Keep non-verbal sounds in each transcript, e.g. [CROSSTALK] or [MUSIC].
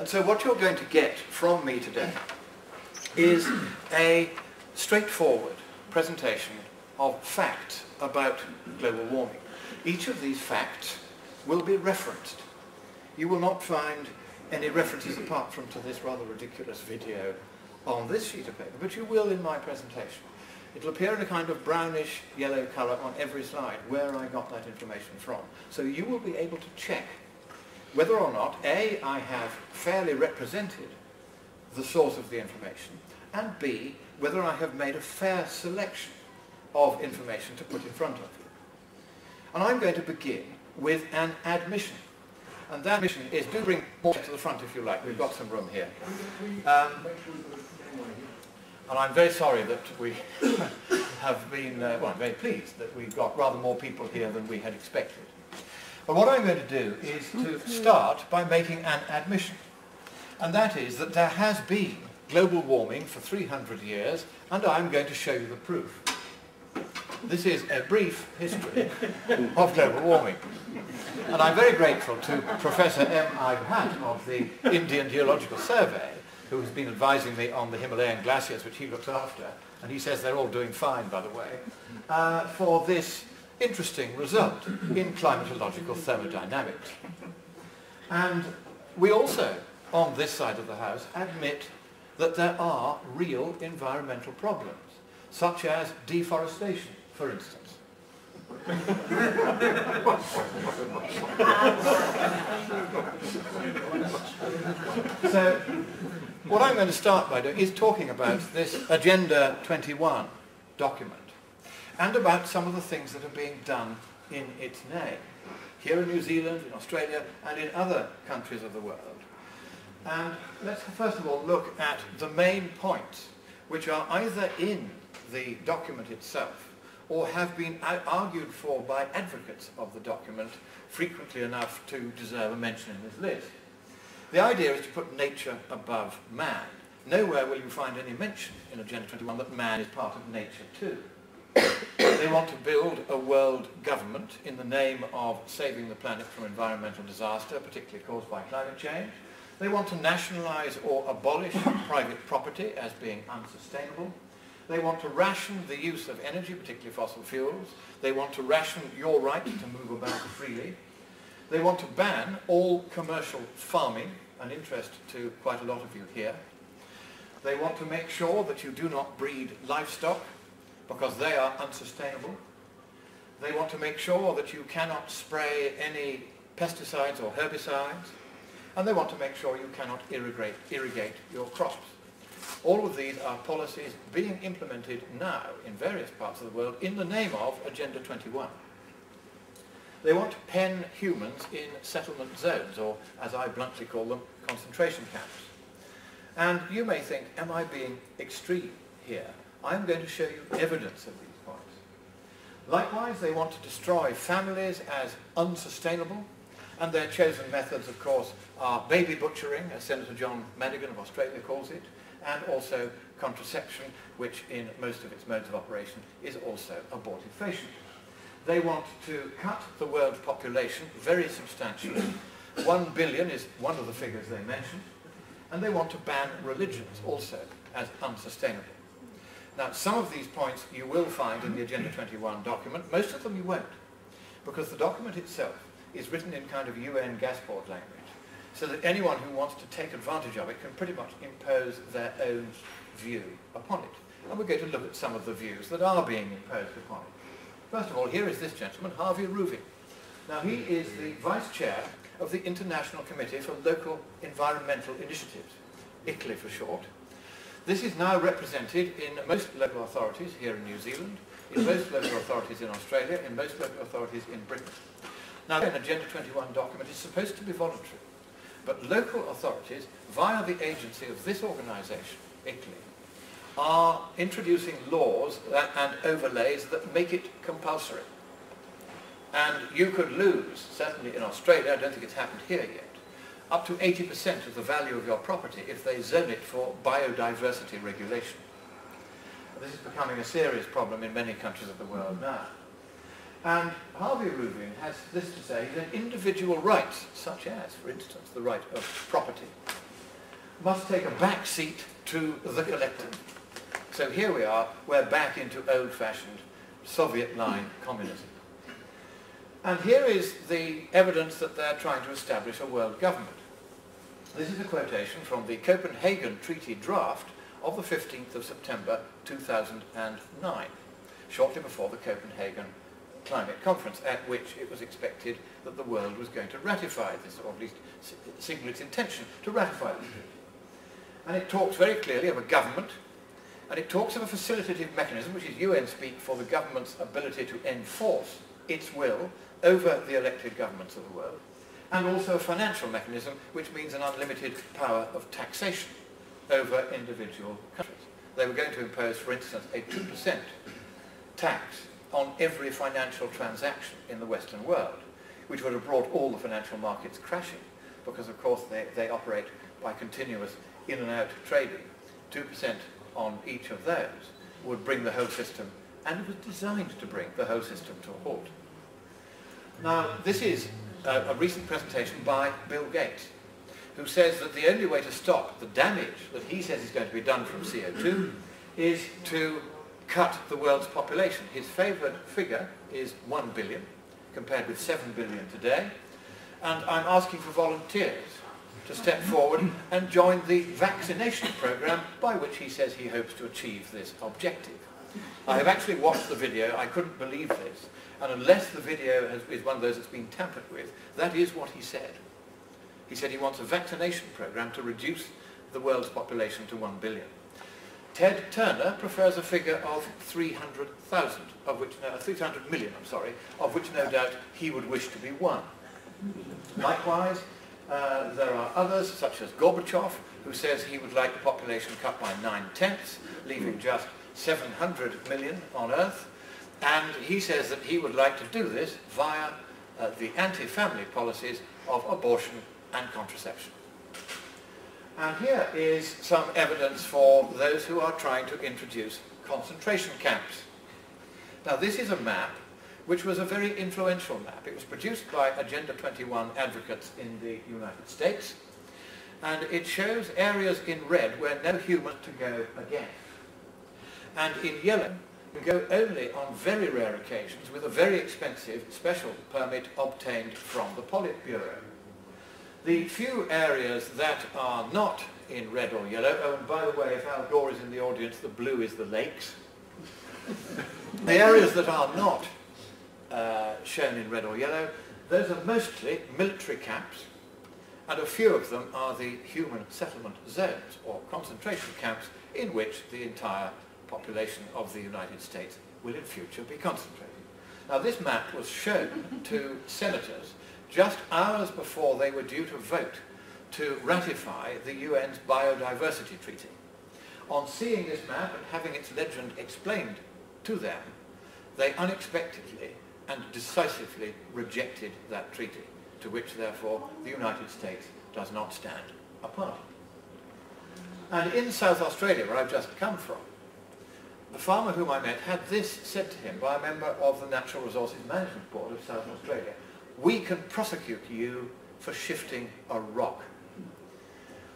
And so what you're going to get from me today is a straightforward presentation of facts about global warming. Each of these facts will be referenced. You will not find any references apart from to this rather ridiculous video on this sheet of paper, but you will in my presentation. It'll appear in a kind of brownish yellow colour on every slide where I got that information from. So you will be able to check whether or not, A, I have fairly represented the source of the information, and B, whether I have made a fair selection of information to put in front of you. And I'm going to begin with an admission. And that admission is, do bring more to the front if you like, we've got some room here. Um, and I'm very sorry that we [COUGHS] have been, uh, well, I'm very pleased that we've got rather more people here than we had expected. But what I'm going to do is to start by making an admission. And that is that there has been global warming for 300 years, and I'm going to show you the proof. This is a brief history of global warming. And I'm very grateful to Professor M. I. Bhatt of the Indian Geological Survey, who has been advising me on the Himalayan glaciers, which he looks after, and he says they're all doing fine, by the way, uh, for this interesting result in climatological thermodynamics. And we also, on this side of the House, admit that there are real environmental problems, such as deforestation, for instance. [LAUGHS] so, what I'm going to start by doing is talking about this Agenda 21 document and about some of the things that are being done in its name, here in New Zealand, in Australia, and in other countries of the world. And let's first of all look at the main points, which are either in the document itself or have been argued for by advocates of the document frequently enough to deserve a mention in this list. The idea is to put nature above man. Nowhere will you find any mention in Agenda 21 that man is part of nature too. They want to build a world government in the name of saving the planet from environmental disaster, particularly caused by climate change. They want to nationalize or abolish [LAUGHS] private property as being unsustainable. They want to ration the use of energy, particularly fossil fuels. They want to ration your right to move about freely. They want to ban all commercial farming, an interest to quite a lot of you here. They want to make sure that you do not breed livestock because they are unsustainable. They want to make sure that you cannot spray any pesticides or herbicides. And they want to make sure you cannot irrigate, irrigate your crops. All of these are policies being implemented now in various parts of the world in the name of Agenda 21. They want to pen humans in settlement zones, or as I bluntly call them, concentration camps. And you may think, am I being extreme here? I'm going to show you evidence of these points. Likewise, they want to destroy families as unsustainable, and their chosen methods, of course, are baby butchering, as Senator John Madigan of Australia calls it, and also contraception, which in most of its modes of operation is also abortifacient. They want to cut the world population very substantially. One billion is one of the figures they mention. And they want to ban religions also as unsustainable. Now, some of these points you will find in the Agenda 21 document. Most of them you won't, because the document itself is written in kind of UN Gasport language, so that anyone who wants to take advantage of it can pretty much impose their own view upon it. And we're going to look at some of the views that are being imposed upon it. First of all, here is this gentleman, Harvey Ruvin. Now, he is the Vice Chair of the International Committee for Local Environmental Initiatives, ICLEI for short, this is now represented in most local authorities here in New Zealand, in most local authorities in Australia, in most local authorities in Britain. Now, an Agenda 21 document is supposed to be voluntary, but local authorities, via the agency of this organisation, ICLEI, are introducing laws and overlays that make it compulsory. And you could lose, certainly in Australia, I don't think it's happened here yet, up to 80% of the value of your property if they zone it for biodiversity regulation. This is becoming a serious problem in many countries of the world now. And Harvey Ruvin has this to say that individual rights, such as, for instance, the right of property, must take a back seat to the collective. So here we are, we're back into old-fashioned Soviet line communism. And here is the evidence that they're trying to establish a world government. This is a quotation from the Copenhagen Treaty draft of the 15th of September 2009, shortly before the Copenhagen Climate Conference, at which it was expected that the world was going to ratify this, or at least signal its intention to ratify this. And it talks very clearly of a government and it talks of a facilitative mechanism, which is UN speak for the government's ability to enforce its will over the elected governments of the world, and also a financial mechanism, which means an unlimited power of taxation over individual countries. They were going to impose, for instance, a 2% tax on every financial transaction in the Western world, which would have brought all the financial markets crashing, because of course they, they operate by continuous in and out trading. 2% on each of those would bring the whole system, and it was designed to bring the whole system to a halt. Now, this is a, a recent presentation by Bill Gates, who says that the only way to stop the damage that he says is going to be done from CO2 is to cut the world's population. His favourite figure is 1 billion, compared with 7 billion today. And I'm asking for volunteers to step forward and join the vaccination program by which he says he hopes to achieve this objective. I have actually watched the video, I couldn't believe this, and unless the video has, is one of those that's been tampered with, that is what he said. He said he wants a vaccination program to reduce the world's population to 1 billion. Ted Turner prefers a figure of 300,000, of which, no, 300 million, I'm sorry, of which no doubt he would wish to be one. Likewise, uh, there are others, such as Gorbachev, who says he would like the population cut by nine-tenths, leaving just 700 million on Earth. And he says that he would like to do this via uh, the anti-family policies of abortion and contraception. And here is some evidence for those who are trying to introduce concentration camps. Now this is a map which was a very influential map. It was produced by Agenda 21 advocates in the United States, and it shows areas in red where no human to go again. And in yellow, you go only on very rare occasions with a very expensive special permit obtained from the Politburo. The few areas that are not in red or yellow, oh, and by the way, if Al Gore is in the audience, the blue is the lakes. [LAUGHS] the areas that are not uh, shown in red or yellow, those are mostly military camps, and a few of them are the human settlement zones, or concentration camps, in which the entire population of the United States will in future be concentrated. Now this map was shown to [LAUGHS] senators just hours before they were due to vote to ratify the UN's Biodiversity Treaty. On seeing this map and having its legend explained to them, they unexpectedly and decisively rejected that treaty, to which therefore the United States does not stand a party. And in South Australia, where I've just come from, the farmer whom I met had this said to him by a member of the Natural Resources Management Board of South Australia. We can prosecute you for shifting a rock.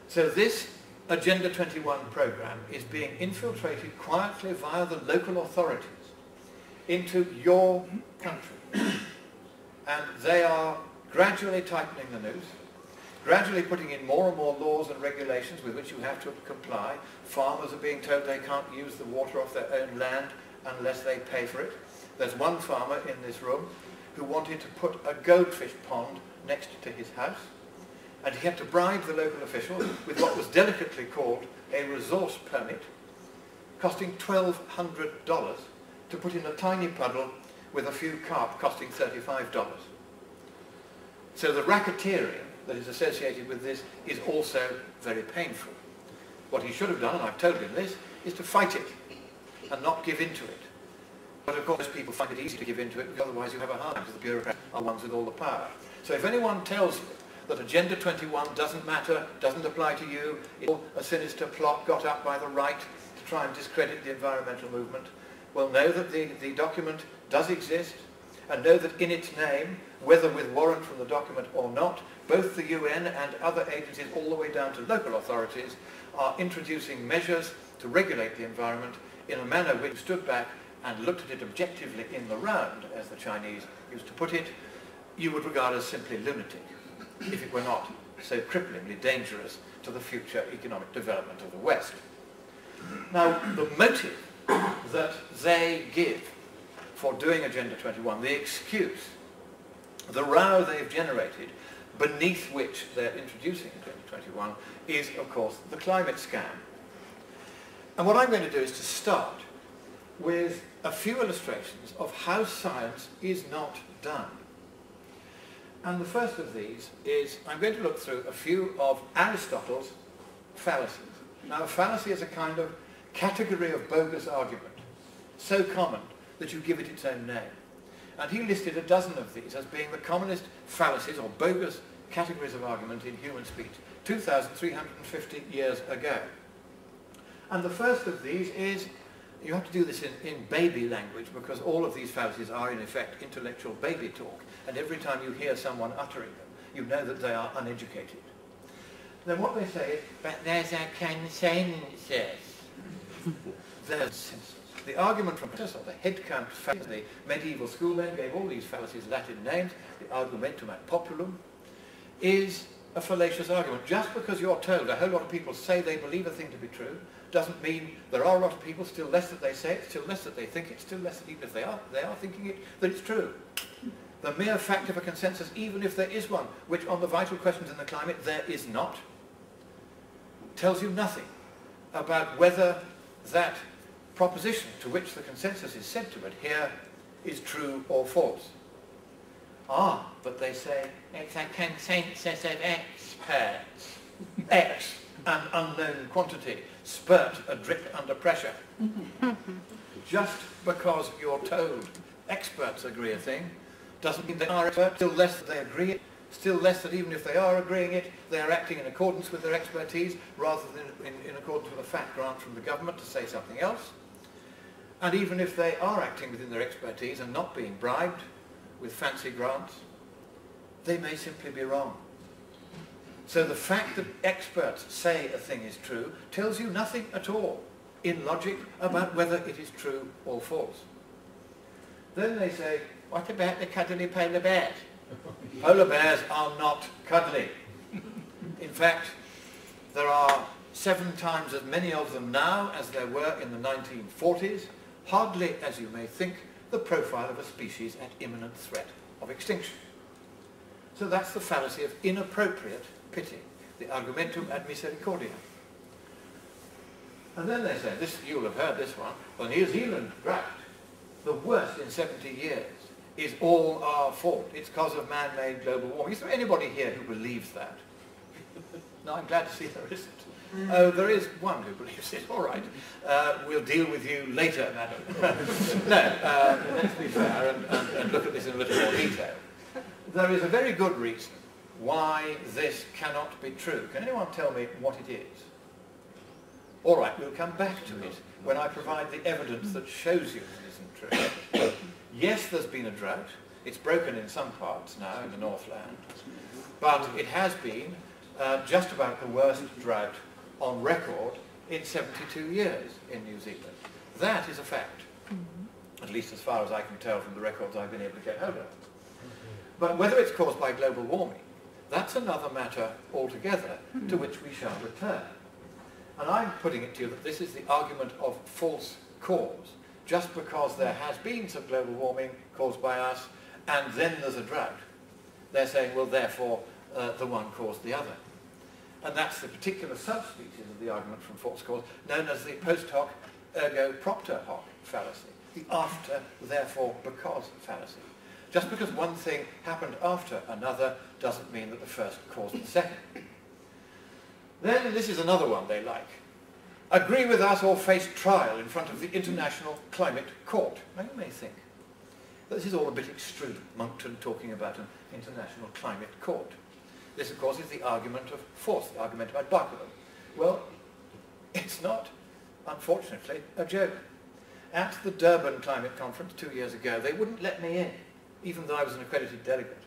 So this Agenda 21 program is being infiltrated quietly via the local authorities into your country. and they are gradually tightening the noose, gradually putting in more and more laws and regulations with which you have to comply. Farmers are being told they can't use the water off their own land unless they pay for it. There's one farmer in this room who wanted to put a goldfish pond next to his house and he had to bribe the local official with what was delicately called a resource permit costing $1,200 to put in a tiny puddle with a few carp costing $35. So the racketeering that is associated with this is also very painful. What he should have done, and I've told him this, is to fight it and not give in to it. But of course people find it easy to give in to it because otherwise you have a hard time because the bureaucrats are the ones with all the power. So if anyone tells you that Agenda 21 doesn't matter, doesn't apply to you, it's a sinister plot got up by the right to try and discredit the environmental movement, well know that the, the document does exist and know that in its name, whether with warrant from the document or not, both the UN and other agencies all the way down to local authorities are introducing measures to regulate the environment in a manner which stood back and looked at it objectively in the round, as the Chinese used to put it, you would regard as simply lunatic if it were not so cripplingly dangerous to the future economic development of the West. Now, the motive that they give for doing Agenda 21, the excuse, the row they've generated beneath which they're introducing Agenda 21 is, of course, the climate scam. And what I'm going to do is to start with a few illustrations of how science is not done. And the first of these is, I'm going to look through a few of Aristotle's fallacies. Now, a fallacy is a kind of category of bogus argument, so common that you give it its own name. And he listed a dozen of these as being the commonest fallacies or bogus categories of argument in human speech 2,350 years ago. And the first of these is, you have to do this in, in baby language because all of these fallacies are in effect intellectual baby talk. And every time you hear someone uttering them, you know that they are uneducated. Then what they say is, but there's a consensus. there's the argument from Plato, the head count fallacy, the medieval schoolmen gave all these fallacies Latin names, the argumentum ad populum, is a fallacious argument. Just because you're told a whole lot of people say they believe a thing to be true, doesn't mean there are a lot of people, still less that they say it, still less that they think it, still less that even if they are, they are thinking it, that it's true. The mere fact of a consensus, even if there is one, which on the vital questions in the climate there is not, tells you nothing about whether that proposition to which the consensus is said to adhere is true or false. Ah, but they say it's a consensus of experts. X, an unknown quantity, spurt adrip under pressure. [LAUGHS] Just because you're told experts agree a thing doesn't mean they are experts, still less that they agree it, still less that even if they are agreeing it, they are acting in accordance with their expertise rather than in, in accordance with a fact grant from the government to say something else. And even if they are acting within their expertise and not being bribed with fancy grants, they may simply be wrong. So the fact that experts say a thing is true tells you nothing at all in logic about whether it is true or false. Then they say, what about the cuddly polar bears? [LAUGHS] polar bears are not cuddly. In fact, there are seven times as many of them now as there were in the 1940s, hardly, as you may think, the profile of a species at imminent threat of extinction. So that's the fallacy of inappropriate pity, the argumentum ad misericordia. And then they say, this you'll have heard this one, the New Zealand drought, the worst in 70 years, is all our fault. It's because of man-made global warming. Is there anybody here who believes that? [LAUGHS] no, I'm glad to see there isn't. Oh, there is one who believes it. All right. Uh, we'll deal with you later, madam. [LAUGHS] no, uh, let's be fair and, and, and look at this in a little more detail. There is a very good reason why this cannot be true. Can anyone tell me what it is? All right, we'll come back to it when I provide the evidence that shows you it isn't true. [COUGHS] yes, there's been a drought. It's broken in some parts now in the Northland. But it has been uh, just about the worst drought on record in 72 years in New Zealand. That is a fact, at least as far as I can tell from the records I've been able to get hold of. But whether it's caused by global warming, that's another matter altogether to which we shall return. And I'm putting it to you that this is the argument of false cause. Just because there has been some global warming caused by us, and then there's a drought, they're saying, well, therefore, uh, the one caused the other. And that's the particular subspecies of the argument from false cause, known as the post hoc ergo propter hoc fallacy, the after, therefore, because fallacy. Just because one thing happened after another doesn't mean that the first caused the second. Then this is another one they like. Agree with us or face trial in front of the International Climate Court. Now you may think, this is all a bit extreme, Monckton talking about an International Climate Court. This, of course, is the argument of force, the argument ad baculum. Well, it's not, unfortunately, a joke. At the Durban Climate Conference two years ago, they wouldn't let me in, even though I was an accredited delegate.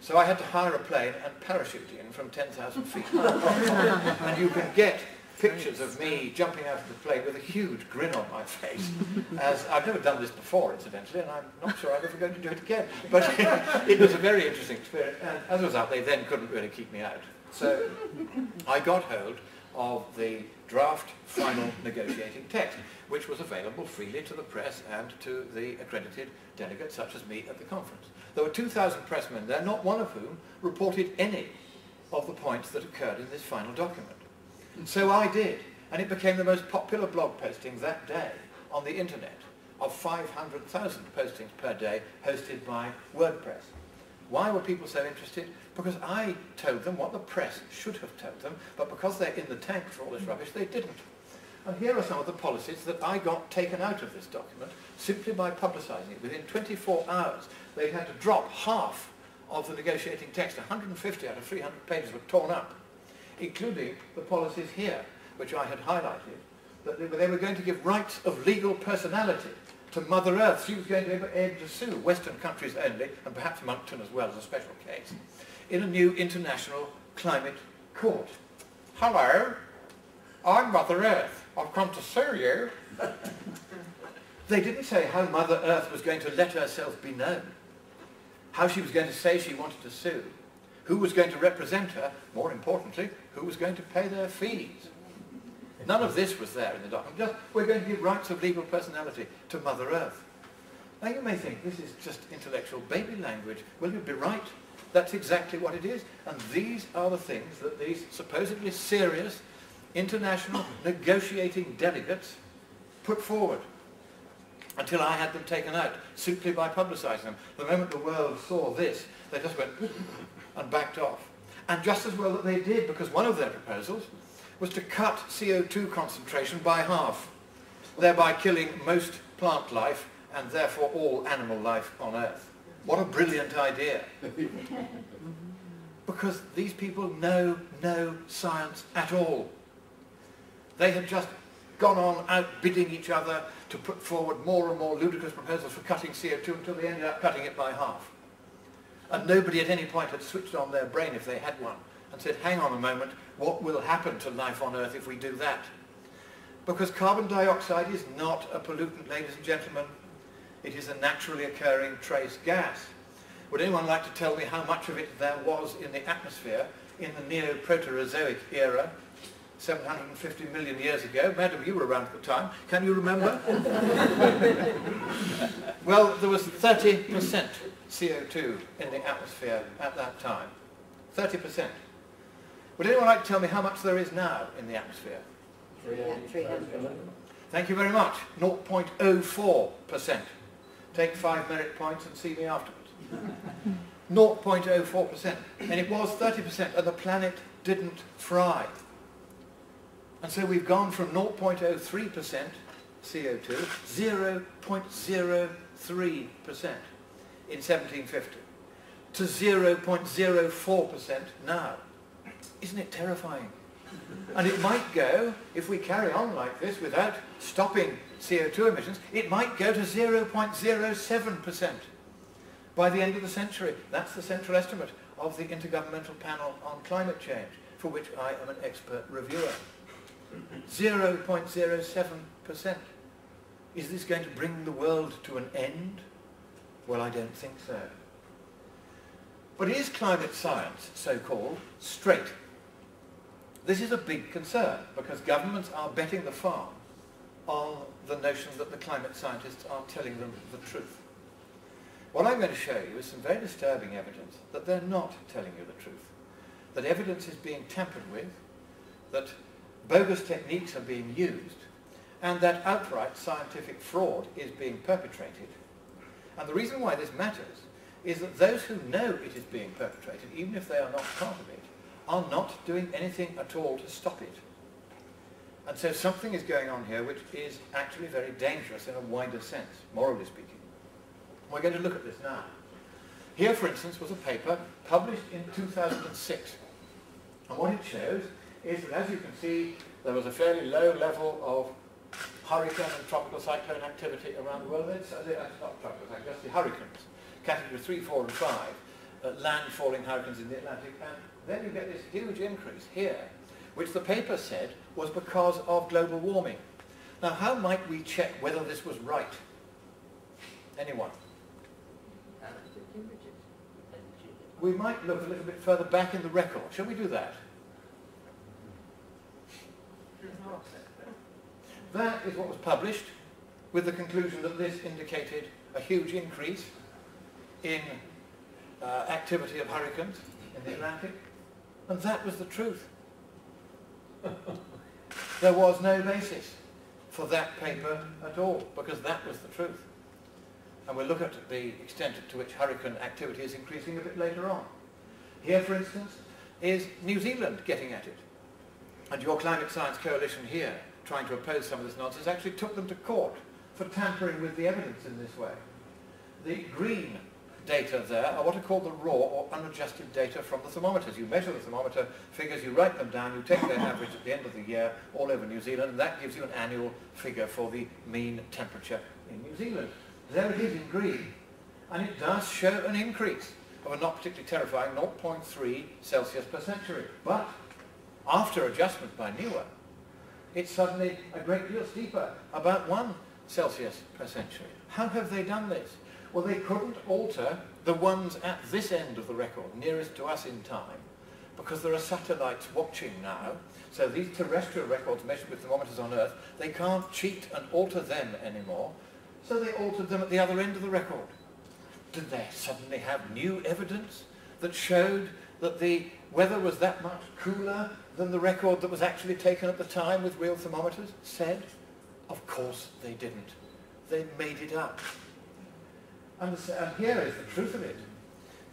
So I had to hire a plane and parachute in from 10,000 feet. [LAUGHS] and you can get pictures of me jumping out of the plane with a huge grin on my face. [LAUGHS] As I've never done this before, incidentally, and I'm not sure I'm ever going to do it again. But [LAUGHS] it was a very interesting experience. And as a result, they then couldn't really keep me out. So I got hold of the draft final negotiating text, which was available freely to the press and to the accredited delegates such as me at the conference. There were 2,000 pressmen there, not one of whom reported any of the points that occurred in this final document. And so I did, and it became the most popular blog posting that day on the internet of 500,000 postings per day hosted by WordPress. Why were people so interested? Because I told them what the press should have told them, but because they're in the tank for all this rubbish, they didn't. And here are some of the policies that I got taken out of this document simply by publicising it. Within 24 hours, they had to drop half of the negotiating text. 150 out of 300 pages were torn up, including the policies here, which I had highlighted, that they were going to give rights of legal personality to Mother Earth. She was going to be able to sue Western countries only, and perhaps Monckton as well as a special case, in a new international climate court. Hello, I'm Mother Earth. I've come to sue you. they didn't say how Mother Earth was going to let herself be known, how she was going to say she wanted to sue, who was going to represent her, more importantly, who was going to pay their fees. None of this was there in the document. Just, we're going to give rights of legal personality to Mother Earth. Now you may think this is just intellectual baby language. Will you be right? That's exactly what it is. And these are the things that these supposedly serious international negotiating delegates put forward until I had them taken out simply by publicising them. The moment the world saw this, they just went and backed off. And just as well that they did, because one of their proposals was to cut CO2 concentration by half, thereby killing most plant life and therefore all animal life on Earth. What a brilliant idea. [LAUGHS] because these people know no science at all. They had just gone on outbidding each other to put forward more and more ludicrous proposals for cutting CO2 until they ended up cutting it by half. And nobody at any point had switched on their brain if they had one and said, hang on a moment, what will happen to life on Earth if we do that? Because carbon dioxide is not a pollutant, ladies and gentlemen. It is a naturally occurring trace gas. Would anyone like to tell me how much of it there was in the atmosphere in the Neo-Proterozoic era, 750 million years ago? Madam, you were around at the time. Can you remember? [LAUGHS] well, there was 30% CO2 in the atmosphere at that time. 30%. Would anyone like to tell me how much there is now in the atmosphere? 300. Thank you very much. 0.04%. Take five merit points and see me afterwards. [LAUGHS] 0.04%. And it was 30% and the planet didn't fry. And so we've gone from 0.03% CO2, 0.03% in 1750 to 0.04% now. Isn't it terrifying? And it might go, if we carry on like this without stopping CO2 emissions, it might go to 0.07% by the end of the century. That's the central estimate of the Intergovernmental Panel on Climate Change, for which I am an expert reviewer. 0.07%. Is this going to bring the world to an end? Well, I don't think so. But is climate science, so-called, straight? This is a big concern because governments are betting the farm on the notion that the climate scientists are telling them the truth. What I'm going to show you is some very disturbing evidence that they're not telling you the truth. That evidence is being tampered with, that bogus techniques are being used, and that outright scientific fraud is being perpetrated. And the reason why this matters is that those who know it is being perpetrated, even if they are not part of it, are not doing anything at all to stop it. And so something is going on here which is actually very dangerous in a wider sense, morally speaking. We're going to look at this now. Here, for instance, was a paper published in 2006. And what it shows is that, as you can see, there was a fairly low level of hurricane and tropical cyclone activity around the world. It's, uh, not tropical cyclone, just the hurricanes, category 3, 4 and 5. uh, landfalling hurricanes in the Atlantic, and then you get this huge increase here, which the paper said was because of global warming. Now, how might we check whether this was right? Anyone? We might look a little bit further back in the record. Shall we do that? That is what was published with the conclusion that this indicated a huge increase in uh, activity of hurricanes in the Atlantic. And that was the truth. [LAUGHS] there was no basis for that paper at all, because that was the truth. And we'll look at the extent to which hurricane activity is increasing a bit later on. Here, for instance, is New Zealand getting at it. And your Climate Science Coalition here, trying to oppose some of this nonsense, actually took them to court for tampering with the evidence in this way. The green data there are what are called the raw or unadjusted data from the thermometers. You measure the thermometer figures, you write them down, you take their average at the end of the year all over New Zealand, and that gives you an annual figure for the mean temperature in New Zealand. There it is in green, and it does show an increase of a not particularly terrifying 0.3 Celsius per century. But after adjustment by NIWA, it's suddenly a great deal steeper, about 1 Celsius per century. How have they done this? Well, they couldn't alter the ones at this end of the record, nearest to us in time, because there are satellites watching now. So these terrestrial records measured with thermometers on Earth, they can't cheat and alter them anymore. So they altered them at the other end of the record. Did they suddenly have new evidence that showed that the weather was that much cooler than the record that was actually taken at the time with real thermometers said? Of course they didn't. They made it up. And, and here is the truth of it.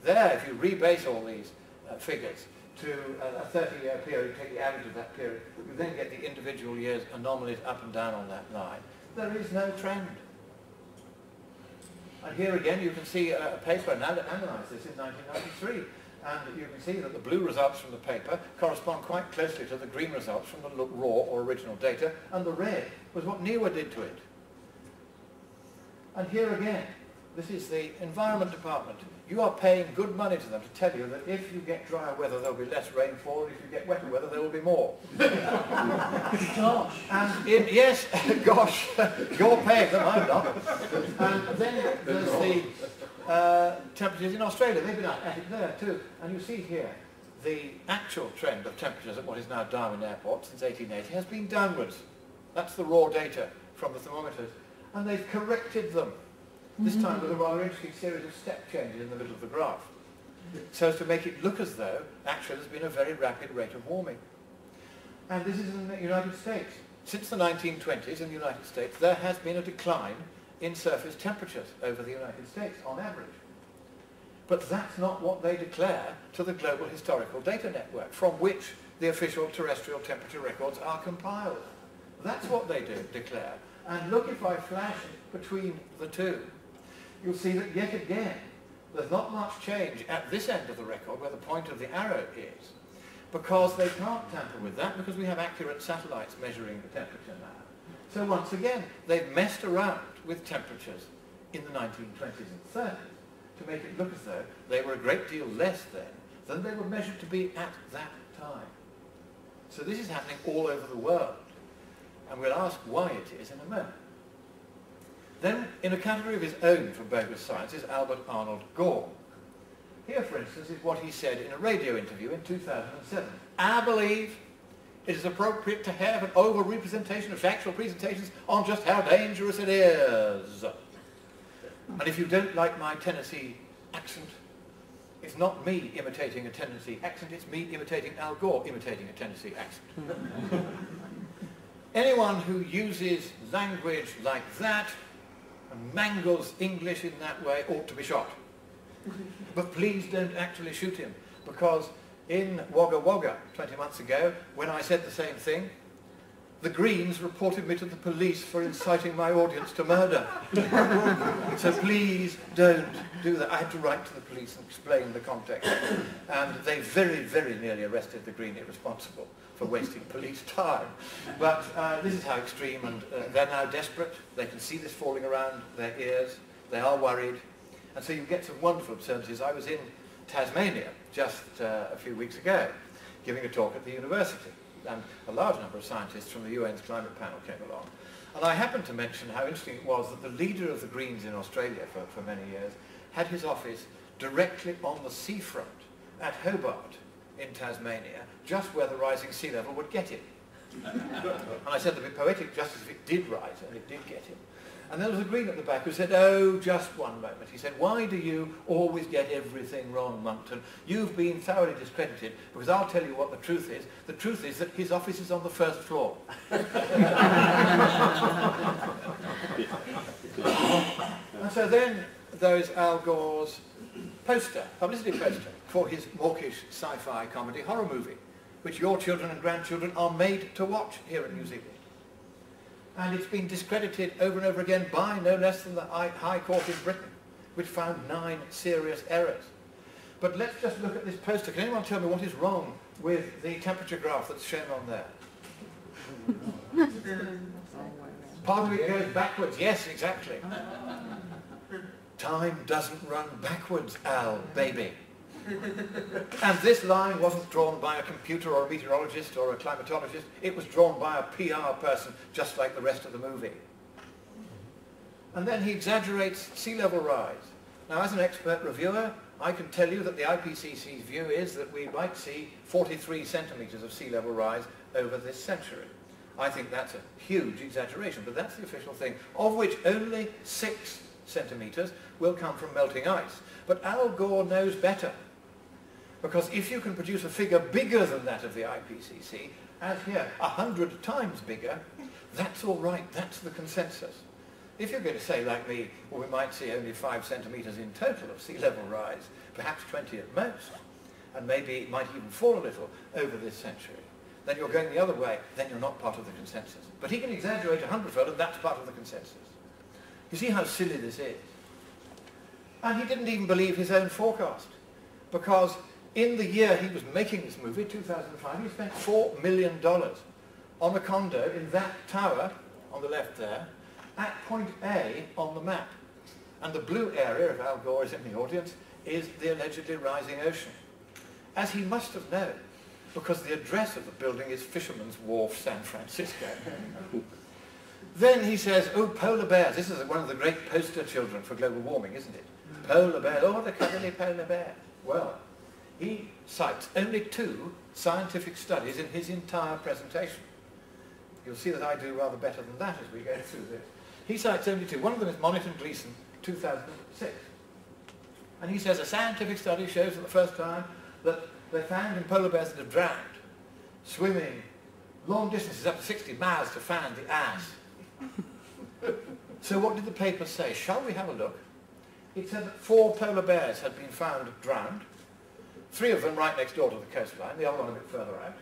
There, if you rebase all these uh, figures to a, a 30-year period, take the average of that period, you then get the individual years anomalies up and down on that line. There is no trend. And here again, you can see a, a paper analysed this in 1993. And you can see that the blue results from the paper correspond quite closely to the green results from the raw or original data, and the red was what NIWA did to it. And here again, this is the Environment Department. You are paying good money to them to tell you that if you get drier weather, there will be less rainfall, and if you get wetter weather, there will be more. [LAUGHS] gosh. And in, yes, [LAUGHS] gosh, [LAUGHS] you're paying them, I'm not. And then there's the uh, temperatures in Australia. They've been at it there too. And you see here, the actual trend of temperatures at what is now Darwin Airport since 1880 has been downwards. That's the raw data from the thermometers. And they've corrected them this time with a rather interesting series of step changes in the middle of the graph, so as to make it look as though actually there's been a very rapid rate of warming. And this is in the United States. Since the 1920s in the United States, there has been a decline in surface temperatures over the United States on average. But that's not what they declare to the Global Historical Data Network, from which the official terrestrial temperature records are compiled. That's what they do declare. And look if I flash between the two you'll see that yet again, there's not much change at this end of the record where the point of the arrow is, because they can't tamper with that because we have accurate satellites measuring the temperature now. So once again, they've messed around with temperatures in the 1920s and 30s to make it look as though they were a great deal less then than they were measured to be at that time. So this is happening all over the world. And we'll ask why it is in a moment. Then, in a category of his own for bogus science, is Albert Arnold Gore. Here, for instance, is what he said in a radio interview in 2007. I believe it is appropriate to have an over-representation of factual presentations on just how dangerous it is. And if you don't like my Tennessee accent, it's not me imitating a Tennessee accent, it's me imitating Al Gore imitating a Tennessee accent. [LAUGHS] Anyone who uses language like that and mangles English in that way ought to be shot. but please don't actually shoot him, because in Wagga Wagga 20 months ago, when I said the same thing, the Greens reported me to the police for inciting my audience to murder. [LAUGHS] so please don't do that. I had to write to the police and explain the context. And they very, very nearly arrested the Green irresponsible for wasting police time. But uh, this is how extreme, and uh, they're now desperate. They can see this falling around their ears. They are worried. And so you get some wonderful absurdities. I was in Tasmania just uh, a few weeks ago, giving a talk at the university. And a large number of scientists from the UN's climate panel came along. And I happened to mention how interesting it was that the leader of the Greens in Australia for, for many years had his office directly on the seafront at Hobart in Tasmania, just where the rising sea level would get him. [LAUGHS] and I said there'd be poetic justice if it did rise, and it did get him. And there was a green at the back who said, oh, just one moment. He said, why do you always get everything wrong, Monckton? You've been thoroughly discredited, because I'll tell you what the truth is. The truth is that his office is on the first floor. [LAUGHS] and so then there is Al Gore's poster, publicity poster, for his mawkish sci-fi comedy horror movie, which your children and grandchildren are made to watch here in New Zealand and it's been discredited over and over again by no less than the High Court in Britain, which found nine serious errors. But let's just look at this poster. Can anyone tell me what is wrong with the temperature graph that's shown on there? [LAUGHS] Part of it goes backwards. Yes, exactly. Time doesn't run backwards, Al, baby and this line wasn't drawn by a computer or a meteorologist or a climatologist. It was drawn by a PR person, just like the rest of the movie. And then he exaggerates sea level rise. Now, as an expert reviewer, I can tell you that the IPCC's view is that we might see 43 centimetres of sea level rise over this century. I think that's a huge exaggeration, but that's the official thing, of which only six centimetres will come from melting ice. But Al Gore knows better. Because if you can produce a figure bigger than that of the IPCC, as here, a hundred times bigger, that's all right, that's the consensus. If you're going to say, like me, well, we might see only five centimetres in total of sea level rise, perhaps 20 at most, and maybe it might even fall a little over this century, then you're going the other way, then you're not part of the consensus. But he can exaggerate a hundredfold, and that's part of the consensus. You see how silly this is? And he didn't even believe his own forecast, because in the year he was making this movie, 2005, he spent $4 million on a condo in that tower on the left there, at point A on the map. And the blue area, if Al Gore is in the audience, is the allegedly rising ocean. As he must have known, because the address of the building is Fisherman's Wharf, San Francisco. [LAUGHS] then he says, oh, polar bears. This is one of the great poster children for global warming, isn't it? Polar bear, oh, the cuddly polar bear. Well, he cites only two scientific studies in his entire presentation. You'll see that I do rather better than that as we go through this. He cites only two. One of them is Monnett and Gleason, 2006. And he says a scientific study shows for the first time that they found in polar bears that have drowned, swimming long distances up to 60 miles to find the ice. [LAUGHS] so what did the paper say? Shall we have a look? It said that four polar bears had been found drowned, three of them right next door to the coastline, the other one a bit further out.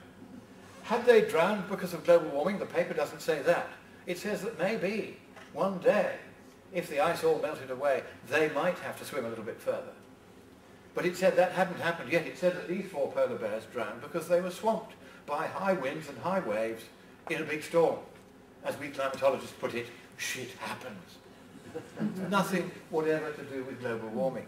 Had they drowned because of global warming? The paper doesn't say that. It says that maybe one day, if the ice all melted away, they might have to swim a little bit further. But it said that hadn't happened yet. It said that these four polar bears drowned because they were swamped by high winds and high waves in a big storm. As we climatologists put it, shit happens. [LAUGHS] Nothing whatever to do with global warming.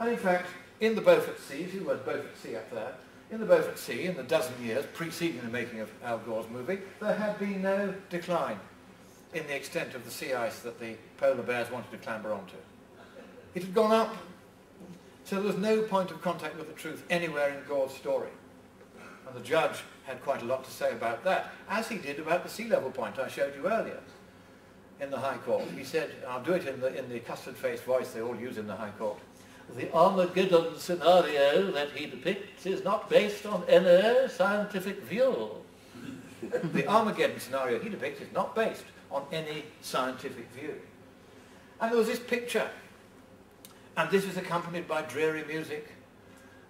And in fact, in the Beaufort Sea, if you were Beaufort Sea up there, in the Beaufort Sea, in the dozen years preceding the making of Al Gore's movie, there had been no decline in the extent of the sea ice that the polar bears wanted to clamber onto. It had gone up. So there was no point of contact with the truth anywhere in Gore's story. And the judge had quite a lot to say about that, as he did about the sea level point I showed you earlier in the High Court. He said, I'll do it in the, in the custard-faced voice they all use in the High Court the Armageddon scenario that he depicts is not based on any scientific view. [LAUGHS] the Armageddon scenario he depicts is not based on any scientific view. And there was this picture, and this was accompanied by dreary music,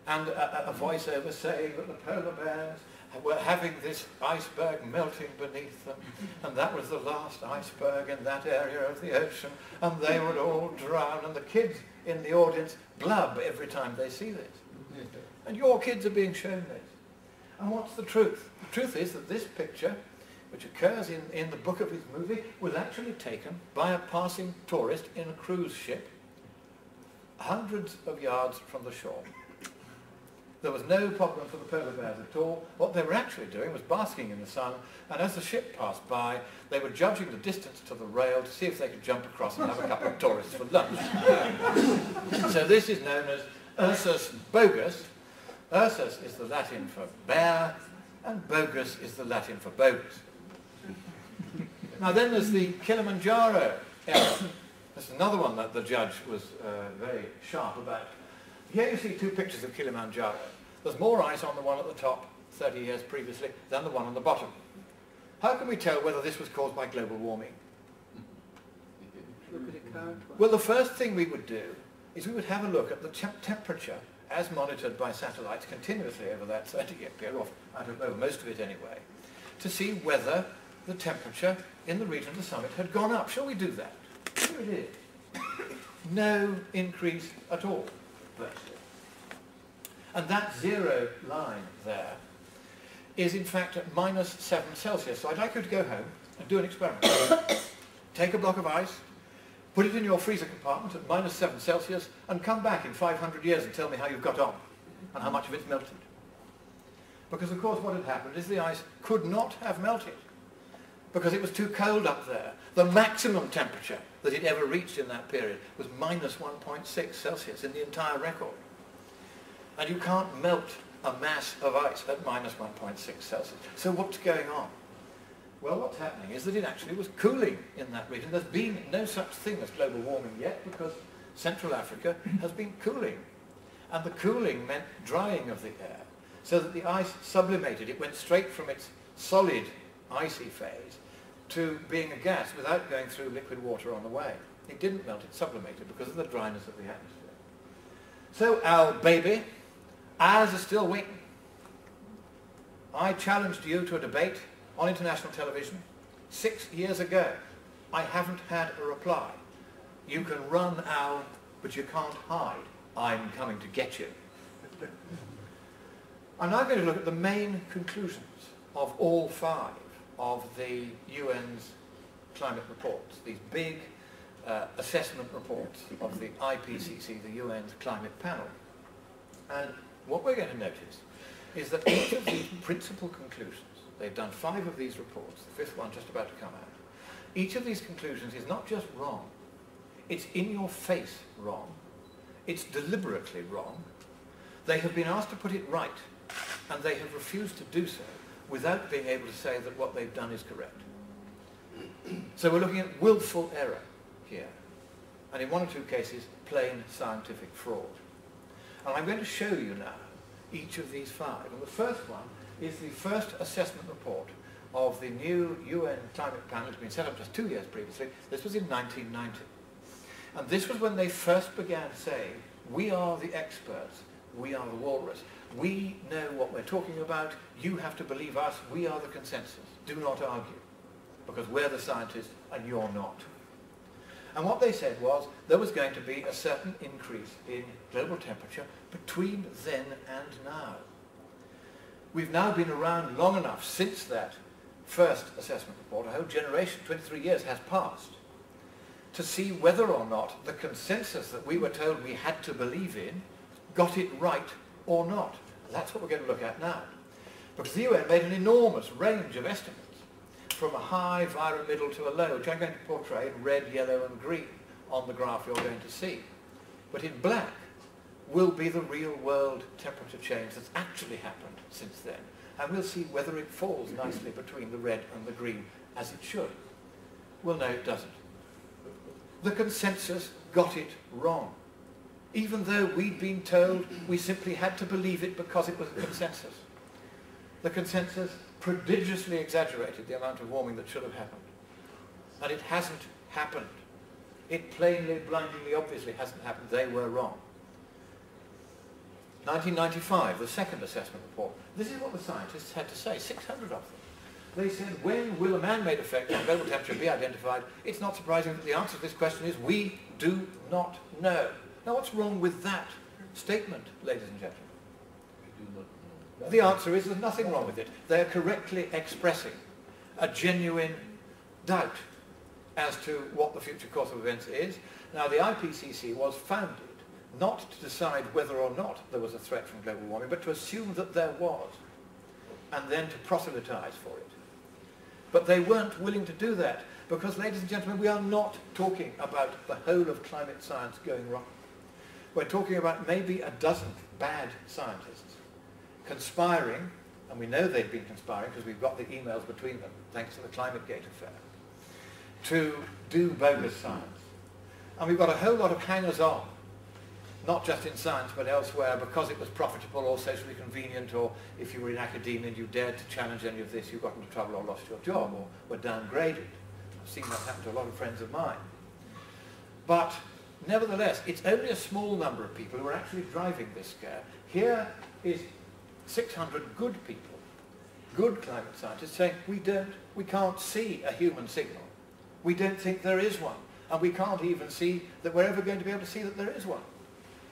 and a, a voiceover saying that the polar bears were having this iceberg melting beneath them, and that was the last iceberg in that area of the ocean, and they would all drown, and the kids in the audience blub every time they see this. Mm-hmm. And your kids are being shown this. And what's the truth? The truth is that this picture, which occurs in, in the book of his movie, was actually taken by a passing tourist in a cruise ship hundreds of yards from the shore. There was no problem for the polar bears at all. What they were actually doing was basking in the sun, and as the ship passed by, they were judging the distance to the rail to see if they could jump across and have a couple of tourists for lunch. [LAUGHS] so this is known as Ursus bogus. Ursus is the Latin for bear, and bogus is the Latin for bogus. now then there's the Kilimanjaro error. That's another one that the judge was uh, very sharp about. Here you see two pictures of Kilimanjaro. There's more ice on the one at the top 30 years previously than the one on the bottom. How can we tell whether this was caused by global warming? Well, the first thing we would do is we would have a look at the temp temperature as monitored by satellites continuously over that 30-year period, or I don't know, most of it anyway, to see whether the temperature in the region of the summit had gone up. Shall we do that? Here it is. No increase at all, virtually. And that zero line there is in fact at minus 7 Celsius. So I'd like you to go home and do an experiment. [COUGHS] Take a block of ice, put it in your freezer compartment at minus 7 Celsius, and come back in 500 years and tell me how you've got on and how much of it's melted. Because of course what had happened is the ice could not have melted because it was too cold up there. The maximum temperature that it ever reached in that period was minus 1.6 Celsius in the entire record. And you can't melt a mass of ice at minus 1.6 Celsius. So what's going on? Well, what's happening is that it actually was cooling in that region. There's been no such thing as global warming yet because Central Africa has been cooling. And the cooling meant drying of the air so that the ice sublimated. It went straight from its solid icy phase to being a gas without going through liquid water on the way. It didn't melt, it sublimated because of the dryness of the atmosphere. So our baby, eyes are still waiting. I challenged you to a debate on international television six years ago. I haven't had a reply. You can run, Al, but you can't hide. I'm coming to get you. [LAUGHS] I'm now going to look at the main conclusions of all five of the UN's climate reports, these big uh, assessment reports of the IPCC, the UN's climate panel. And what we're going to notice is that each of these [COUGHS] principal conclusions, they've done five of these reports, the fifth one just about to come out, each of these conclusions is not just wrong, it's in your face wrong, it's deliberately wrong, they have been asked to put it right, and they have refused to do so without being able to say that what they've done is correct. [CLEARS THROAT] So we're looking at willful error here, and in one or two cases, plain scientific fraud. And I'm going to show you now each of these five. And the first one is the first assessment report of the new UN climate panel. It's been set up just two years previously. This was in 1990. And this was when they first began saying, we are the experts, we are the walrus. We know what we're talking about. You have to believe us. We are the consensus. Do not argue. Because we're the scientists and you're not. And what they said was there was going to be a certain increase in global temperature between then and now. We've now been around long enough since that first assessment report, a whole generation, 23 years has passed, to see whether or not the consensus that we were told we had to believe in got it right or not. That's what we're going to look at now. Because the UN made an enormous range of estimates, from a high via a middle to a low, which I'm going to portray in red, yellow and green on the graph you're going to see. But in black will be the real world temperature change that's actually happened since then. And we'll see whether it falls nicely between the red and the green, as it should. Well, no, it doesn't. The consensus got it wrong even though we'd been told we simply had to believe it because it was a consensus. The consensus prodigiously exaggerated the amount of warming that should have happened. And it hasn't happened. It plainly, blindingly, obviously hasn't happened. They were wrong. 1995, the second assessment report. This is what the scientists had to say, 600 of them. They said, when will a man-made effect on global temperature be identified? It's not surprising that the answer to this question is, we do not know. Now what's wrong with that statement, ladies and gentlemen? The answer is there's nothing wrong with it. They're correctly expressing a genuine doubt as to what the future course of events is. Now the IPCC was founded not to decide whether or not there was a threat from global warming, but to assume that there was, and then to proselytize for it. But they weren't willing to do that because, ladies and gentlemen, we are not talking about the whole of climate science going wrong. We're talking about maybe a dozen bad scientists conspiring, and we know they've been conspiring because we've got the emails between them, thanks to the ClimateGate affair, to do bogus science. And we've got a whole lot of hangers-on, not just in science but elsewhere, because it was profitable or socially convenient, or if you were in academia and you dared to challenge any of this, you got into trouble or lost your job or were downgraded. I've seen that happen to a lot of friends of mine. But nevertheless, it's only a small number of people who are actually driving this scare. Here is 600 good people, good climate scientists saying, we don't, we can't see a human signal. We don't think there is one. And we can't even see that we're ever going to be able to see that there is one.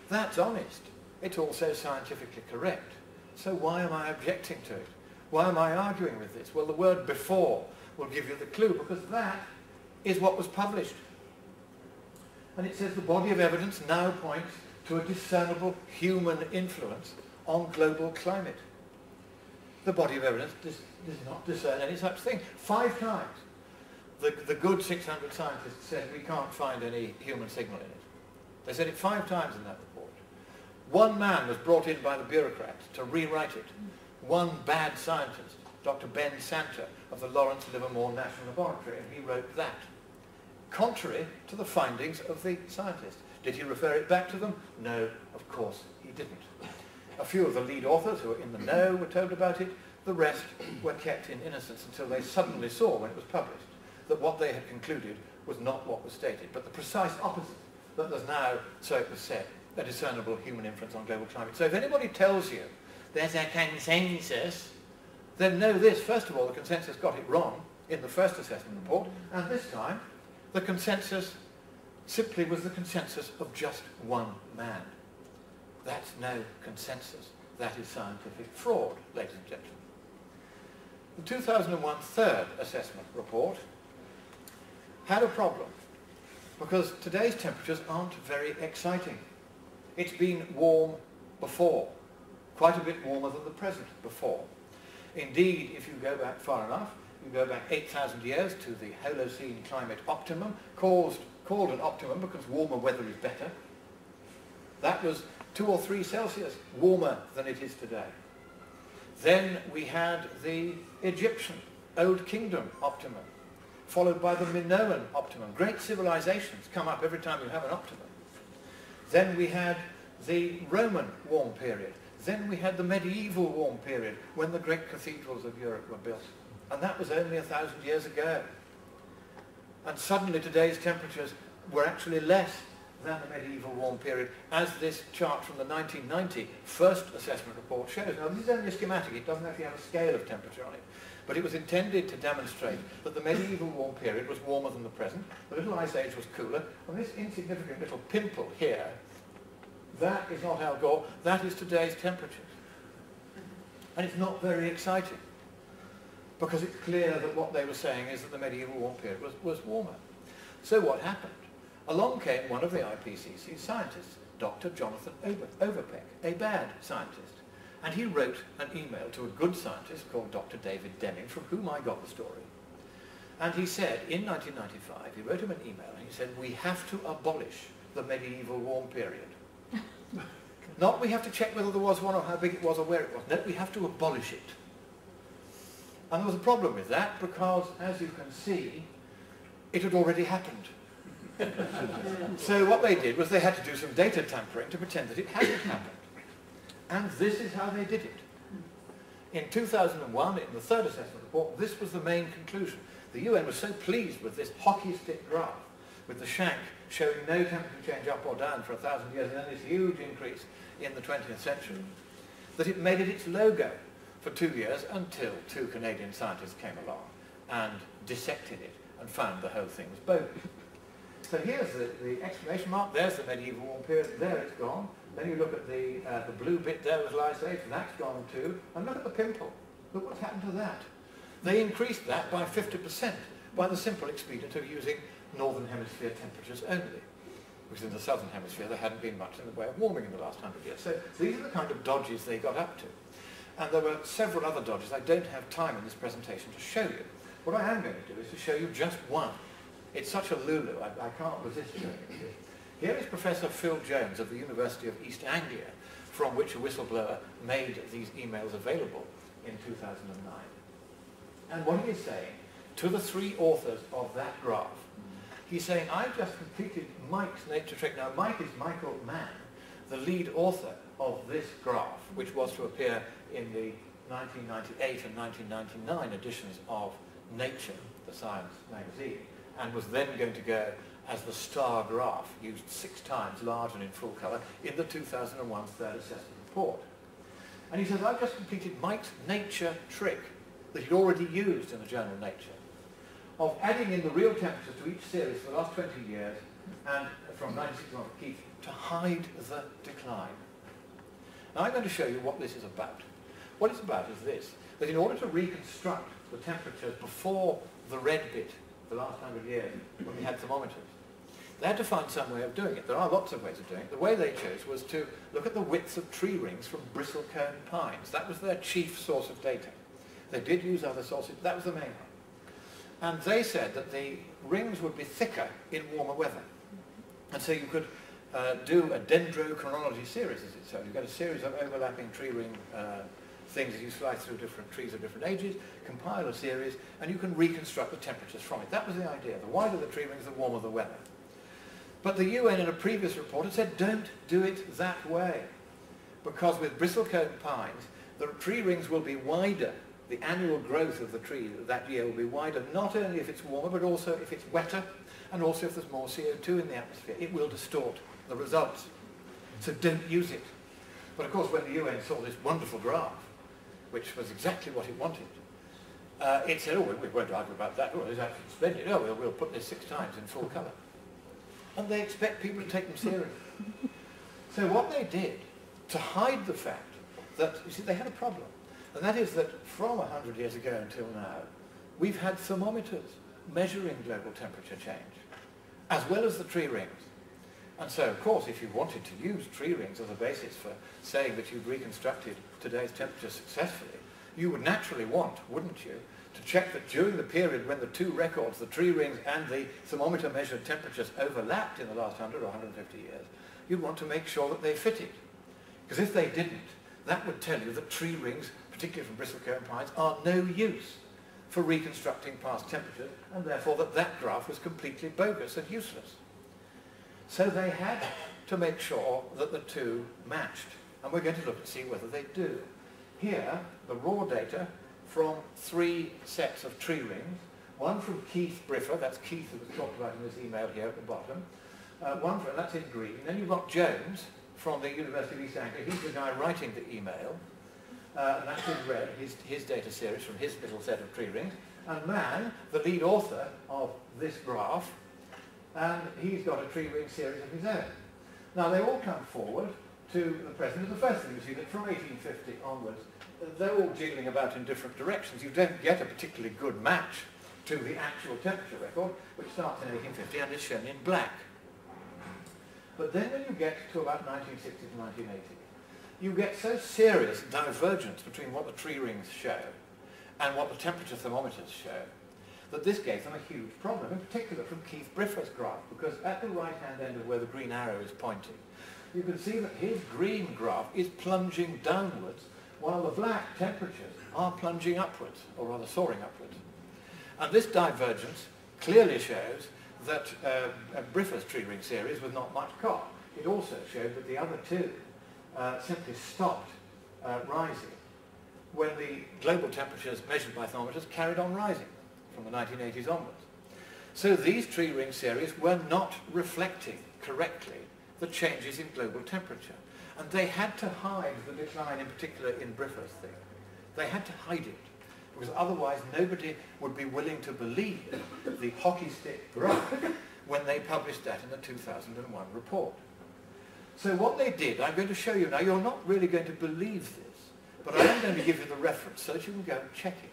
That's honest. It's also scientifically correct. So why am I objecting to it? Why am I arguing with this? Well, the word before will give you the clue because that is what was published. And it says the body of evidence now points to a discernible human influence on global climate. The body of evidence does, does not discern any such thing. Five times the, the good 600 scientists said we can't find any human signal in it. They said it five times in that report. One man was brought in by the bureaucrats to rewrite it. One bad scientist, Dr. Ben Santer of the Lawrence Livermore National Laboratory, and he wrote that. Contrary to the findings of the scientists. Did he refer it back to them? No, of course he didn't. A few of the lead authors who were in the know were told about it. The rest were kept in innocence until they suddenly saw when it was published that what they had concluded was not what was stated, but the precise opposite, that there's now, so it was said, a discernible human influence on global climate. So if anybody tells you there's a consensus, then know this. First of all, the consensus got it wrong in the first assessment report, and this time the consensus simply was the consensus of just one man. That's no consensus. That is scientific fraud, ladies and gentlemen. The 2001 third assessment report had a problem because today's temperatures aren't very exciting. It's been warm before, quite a bit warmer than the present before. Indeed, if you go back far enough, you go back 8,000 years to the Holocene climate optimum, caused, called an optimum because warmer weather is better. That was 2 or 3 Celsius warmer than it is today. Then we had the Egyptian Old Kingdom optimum, followed by the Minoan optimum. Great civilizations come up every time you have an optimum. Then we had the Roman warm period. Then we had the medieval warm period when the great cathedrals of Europe were built. And that was only a thousand years ago. And suddenly today's temperatures were actually less than the medieval warm period, as this chart from the 1990 first assessment report shows. Now this is only a schematic, it doesn't actually have a scale of temperature on it. But it was intended to demonstrate that the medieval warm period was warmer than the present, the Little Ice Age was cooler, and this insignificant little pimple here, that is not Al Gore, that is today's temperatures. And it's not very exciting, because it's clear that what they were saying is that the medieval warm period was, was warmer. So what happened? Along came one of the IPCC scientists, Dr. Jonathan Overpeck, a bad scientist. And he wrote an email to a good scientist called Dr. David Deming, from whom I got the story. And he said, in 1995, he wrote him an email, and he said, we have to abolish the medieval warm period. [LAUGHS] Not we have to check whether there was one or how big it was or where it was. No, we have to abolish it. And there was a problem with that because, as you can see, it had already happened. [LAUGHS] so what they did was they had to do some data tampering to pretend that it hadn't happened. And this is how they did it. In 2001, in the third assessment report, this was the main conclusion. The UN was so pleased with this hockey stick graph, with the shank showing no temperature change up or down for a thousand years, and then this huge increase in the 20th century, that it made it its logo for two years until two Canadian scientists came along and dissected it and found the whole thing was bogus. So here's the, the exclamation mark, there's the medieval warm period, there it's gone. Then you look at the, uh, the blue bit there was lysate, that's gone too. And look at the pimple. Look what's happened to that. They increased that by 50% by the simple expedient of using northern hemisphere temperatures only. because in the southern hemisphere there hadn't been much in the way of warming in the last hundred years. So these are the kind of dodges they got up to. And there were several other dodges I don't have time in this presentation to show you. What I am going to do is to show you just one. It's such a lulu, I, I can't resist showing it. Here is Professor Phil Jones of the University of East Anglia, from which a whistleblower made these emails available in 2009. And what he is saying to the three authors of that graph, he's saying, I've just completed Mike's nature trick. Now, Mike is Michael Mann, the lead author of this graph, which was to appear in the 1998 and 1999 editions of Nature, the science magazine, and was then going to go as the star graph, used six times larger and in full colour, in the 2001 third assessment report. And he says, I've just completed Mike's nature trick that he'd already used in the journal Nature of adding in the real temperatures to each series for the last 20 years and from 1961 for Keith to hide the decline. Now I'm going to show you what this is about. What it's about is this, that in order to reconstruct the temperatures before the red bit, the last hundred years, when we had thermometers, they had to find some way of doing it. There are lots of ways of doing it. The way they chose was to look at the widths of tree rings from bristlecone pines. That was their chief source of data. They did use other sources, but that was the main one. And they said that the rings would be thicker in warmer weather. And so you could uh, do a dendrochronology series, as it's so. You get a series of overlapping tree ring uh, things you slice through different trees of different ages, compile a series, and you can reconstruct the temperatures from it. That was the idea. The wider the tree rings, the warmer the weather. But the UN in a previous report had said, don't do it that way. Because with bristlecone pines, the tree rings will be wider. The annual growth of the tree that year will be wider, not only if it's warmer, but also if it's wetter, and also if there's more CO2 in the atmosphere. It will distort the results. So don't use it. But of course, when the UN saw this wonderful graph, which was exactly what it wanted, uh, it said, oh, we, won't argue about that. Oh, it's splendid. Oh, we'll, we'll put this six times in full colour and they expect people to take them seriously. so what they did to hide the fact that, you see, they had a problem, and that is that from 100 years ago until now, we've had thermometers measuring global temperature change, as well as the tree rings. And so, of course, if you wanted to use tree rings as a basis for saying that you've reconstructed today's temperature successfully, you would naturally want, wouldn't you, to check that during the period when the two records, the tree rings and the thermometer measured temperatures overlapped in the last 100 or 150 years, you'd want to make sure that they fitted. Because if they didn't, that would tell you that tree rings, particularly from bristlecone pines, are no use for reconstructing past temperatures, and therefore that that graph was completely bogus and useless. So they had to make sure that the two matched, and we're going to look and see whether they do. Here, the raw data from three sets of tree rings, one from Keith Briffa, that's Keith who was talked about in this email here at the bottom, uh, one from, that's in green, then you've got Jones from the University of East Anglia, he's the guy writing the email, uh, and that's in red, his, his data series from his little set of tree rings, and Mann, the lead author of this graph, and he's got a tree ring series of his own. Now they all come forward to the present. The first thing you see that from 1850 onwards, they're all jiggling about in different directions. You don't get a particularly good match to the actual temperature record, which starts in 1850 and is shown in black. But then when you get to about 1960 to 1980, you get so serious divergence between what the tree rings show and what the temperature thermometers show that this gave them a huge problem, in particular from Keith Briffa's graph, because at the right-hand end of where the green arrow is pointing, you can see that his green graph is plunging downwards while the black temperatures are plunging upwards, or rather soaring upwards. And this divergence clearly shows that uh, Briffa's tree ring series was not much caught. It also showed that the other two uh, simply stopped uh, rising when the global temperatures measured by thermometers carried on rising from the 1980s onwards. So these tree ring series were not reflecting correctly the changes in global temperature. And they had to hide the decline, in particular in Briffa's thing. They had to hide it, because otherwise nobody would be willing to believe the hockey stick graph when they published that in the 2001 report. So what they did, I'm going to show you now, you're not really going to believe this, but I am going to give you the reference so that you can go and check it.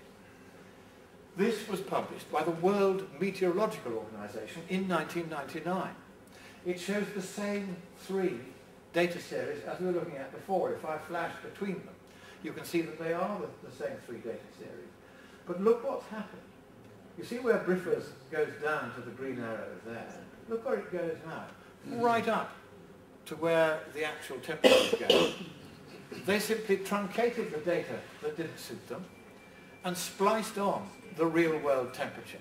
This was published by the World Meteorological Organization in 1999. it shows the same three data series as we were looking at before. If I flash between them, you can see that they are the, the same three data series. But look what's happened. You see where Briffa's goes down to the green arrow there? Look where it goes now. Right up to where the actual temperatures go. They simply truncated the data that didn't suit them and spliced on the real world temperatures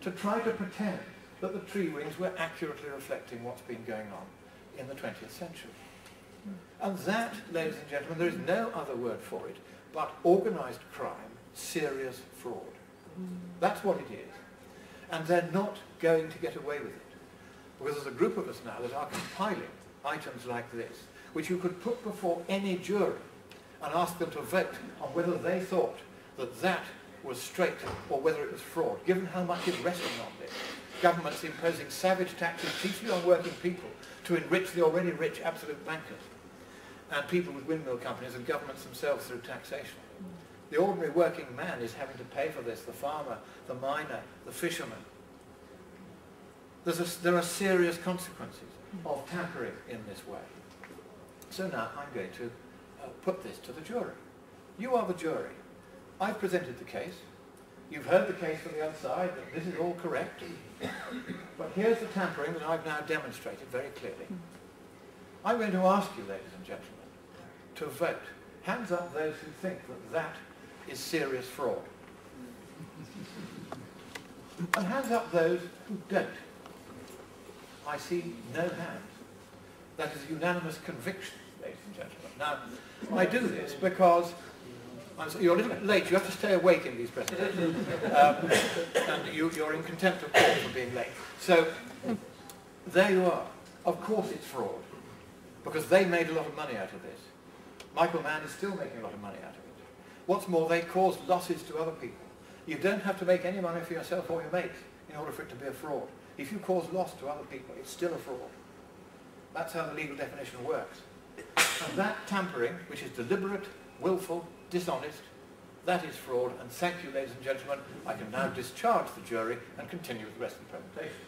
to try to pretend that the tree rings were accurately reflecting what's been going on in the 20th century. And that, ladies and gentlemen, there is no other word for it but organised crime, serious fraud. That's what it is. And they're not going to get away with it. Because there's a group of us now that are compiling items like this, which you could put before any jury and ask them to vote on whether they thought that that was straight or whether it was fraud, given how much is resting on this. Governments imposing savage taxes chiefly on working people to enrich the already rich absolute bankers and people with windmill companies and governments themselves through taxation. The ordinary working man is having to pay for this, the farmer, the miner, the fisherman. A, there are serious consequences of tampering in this way. So now I'm going to uh, put this to the jury. You are the jury. I've presented the case. You've heard the case from the other side that this is all correct. but here's the tampering that I've now demonstrated very clearly. I'm going to ask you, ladies and gentlemen, to vote. Hands up those who think that that is serious fraud. and hands up those who don't. I see no hands. That is a unanimous conviction, ladies and gentlemen. Now, I do this because you're a little bit late. You have to stay awake in these presentations. Um, and you, are in contempt of court for being late. So, there you are. Of course it's fraud, because they made a lot of money out of this. Michael Mann is still making a lot of money out of it. What's more, they caused losses to other people. You don't have to make any money for yourself or your mates in order for it to be a fraud. If you cause loss to other people, it's still a fraud. That's how the legal definition works. And that tampering, which is deliberate, willful, dishonest, that is fraud. And thank you, ladies and gentlemen. I can now discharge the jury and continue with the rest of the presentation.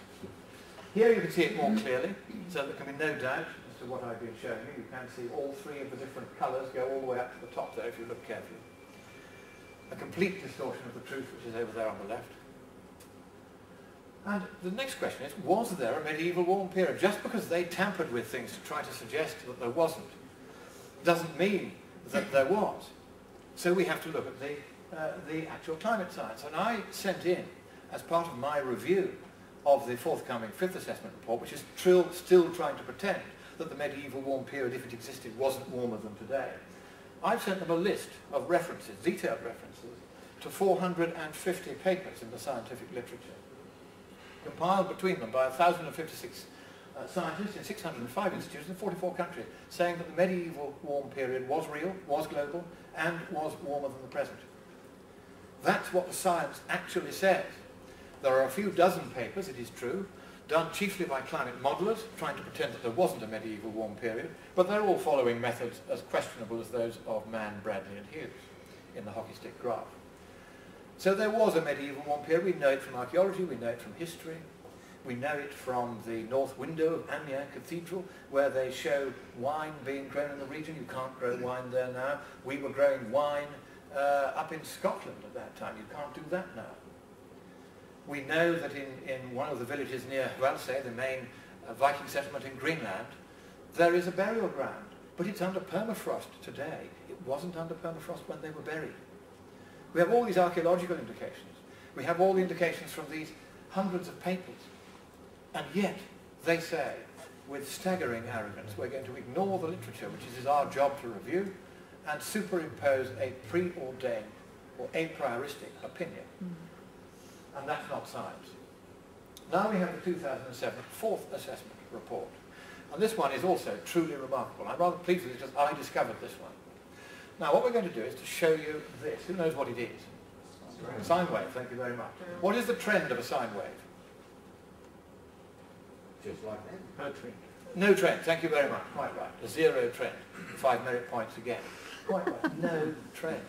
Here you can see it more clearly, so there can be no doubt as to what I've been showing you. You can see all three of the different colours go all the way up to the top there if you look carefully. A complete distortion of the truth, which is over there on the left. And the next question is, was there a medieval warm period? Just because they tampered with things to try to suggest that there wasn't, doesn't mean that there was. So we have to look at the, uh, the actual climate science. And I sent in, as part of my review of the forthcoming fifth assessment report, which is trill, still trying to pretend that the medieval warm period, if it existed, wasn't warmer than today. I've sent them a list of references, detailed references, to 450 papers in the scientific literature compiled between them by 1,056 uh, scientists in 605 institutions in 44 countries, saying that the medieval warm period was real, was global, and was warmer than the present. That's what the science actually says. There are a few dozen papers, it is true, done chiefly by climate modelers, trying to pretend that there wasn't a medieval warm period, but they're all following methods as questionable as those of Mann, Bradley and Hughes in the hockey stick graph. So there was a medieval warm period. We know it from archaeology, we know it from history. We know it from the north window of Amiens Cathedral, where they show wine being grown in the region. You can't grow wine there now. We were growing wine uh, up in Scotland at that time. You can't do that now. We know that in, in one of the villages near Hvalsey, the main uh, Viking settlement in Greenland, there is a burial ground, but it's under permafrost today. It wasn't under permafrost when they were buried. We have all these archaeological indications. We have all the indications from these hundreds of papers. And yet, they say, with staggering arrogance, we're going to ignore the literature, which is our job to review, and superimpose a preordained or a prioristic opinion. Mm. And that's not science. Now we have the 2007 fourth assessment report. And this one is also truly remarkable. I'm rather pleased with it because I discovered this one. Now what we're going to do is to show you this. Who knows what it is? Sine wave, thank you very much. What is the trend of a sine wave? Just like that. No trend. No trend, thank you very much. Quite right. A zero trend. Five merit points again. Quite right. No trend.